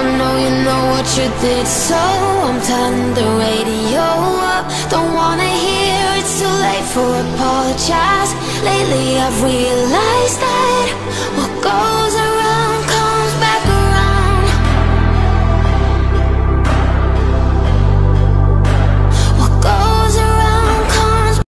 I know you know what you did So I'm turning the radio up. Don't wanna hear it's too late for apologize Lately I've realized that